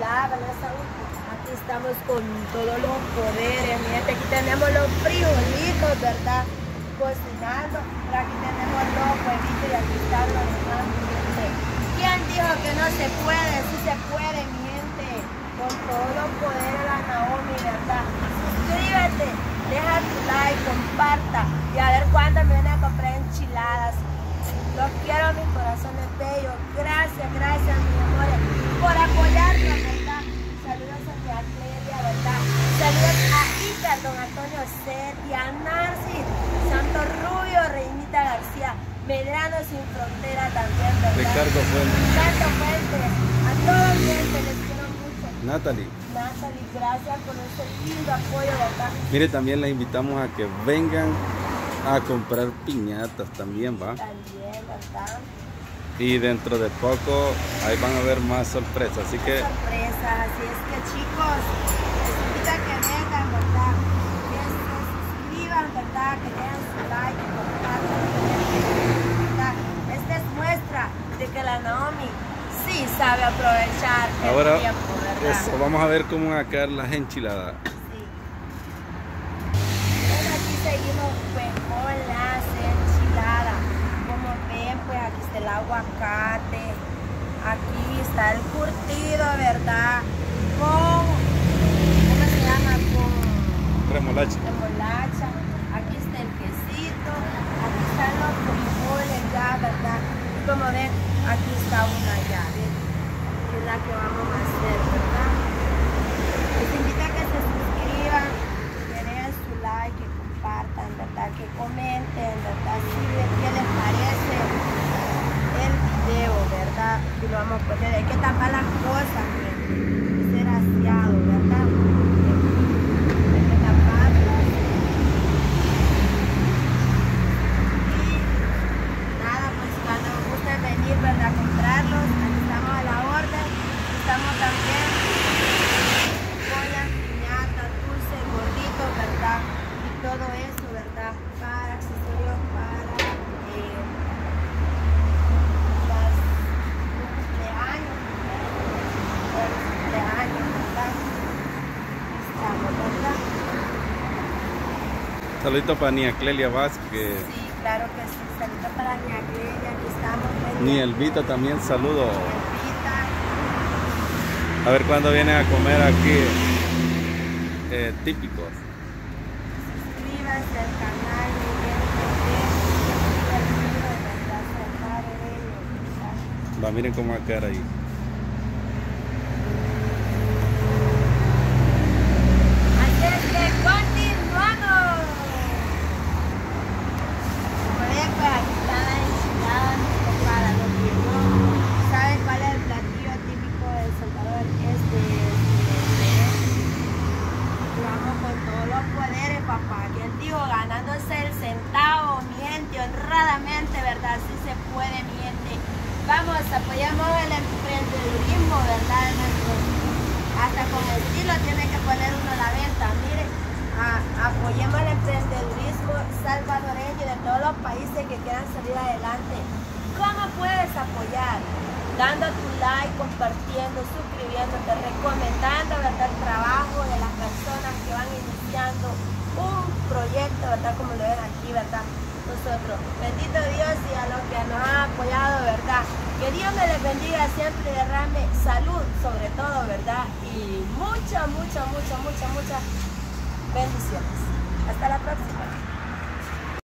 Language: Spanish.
son las enchiladas, ¿verdad, Aquí estamos con todos los poderes, mi gente. Aquí tenemos los frijolitos, ¿verdad? Cocinando. Aquí tenemos los huevitos y aquí están los demás, ¿Quién dijo que no se puede? Sí se puede, mi gente. Con todos los poderes la Naomi, ¿verdad? Suscríbete, deja tu like, comparta y a ver cuándo me vienen a comprar enchiladas. Los quiero, mi corazón es bello. Gracias, gracias, mi amor, por apoyarnos, ¿verdad? Saludos a mi Clelia, ¿verdad? Saludos don Antonio Seti, a Narcis, Santo Rubio, Reinita García, Medrano Sin Frontera también, ¿verdad? Ricardo Fuentes. Ricardo Fuentes. A todos ustedes les quiero mucho. Natalie. Natalie, gracias por ese lindo apoyo, ¿verdad? Mire, también les invitamos a que vengan a comprar piñatas también, ¿va? También. Y dentro de poco ahí van a ver más sorpresas, así que... Sorpresas, así es que chicos, les invito a que vengan, ¿verdad? Que se suscriban, ¿verdad? Que den su like, ¿verdad? Esta es muestra de que la Naomi sí sabe aprovechar Ahora, el tiempo, ¿verdad? Eso, vamos a ver cómo van a quedar las enchiladas. Sí. Bueno, aquí seguimos pues, con las enchiladas pues aquí está el aguacate, aquí está el curtido, ¿verdad? Con, ¿cómo se llama? Con remolacha. remolacha. Aquí está el quesito, aquí están los frijoles ya, ¿verdad? Y como ven, aquí está una llave, que es la que vamos a hacer, ¿verdad? Les invito a que se suscriban, que den su like, que compartan, ¿verdad? Que comenten, ¿verdad? Si, ¿Qué les parece? ¿verdad? Y lo vamos a poner, hay que tapar las cosas, ser aseado, ¿verdad? Hay que taparlas. Y nada, pues cuando guste venir, ¿verdad? A comprarlos, aquí estamos a la orden. Estamos también pollas, piñata, dulce, gordito, ¿verdad? Y todo ¿verdad? Para accesorios, para... Eh, Saludito para Nia Clelia Vázquez. Sí, claro que sí. Saludito para Nia Clelia, aquí estamos. Ni Elvita también, saludo. Elvita. A ver cuándo vienen a comer aquí eh, típicos. Al canal. Miren cómo va ahí. Vamos, apoyamos el emprendedurismo, ¿verdad? hasta con estilo tiene que poner uno a la venta. Mire, apoyemos el emprendedurismo salvadoreño de todos los países que quieran salir adelante. ¿Cómo puedes apoyar? Dando tu like, compartiendo, suscribiéndote, recomendando ¿verdad? el trabajo de las personas que van iniciando un proyecto, ¿verdad? Como lo ven aquí, ¿verdad? nosotros. Bendito Dios y a los que nos han apoyado, ¿verdad? Que Dios me les bendiga siempre derrame salud sobre todo, ¿verdad? Y muchas, muchas, muchas, muchas, muchas bendiciones. Hasta la próxima.